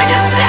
I just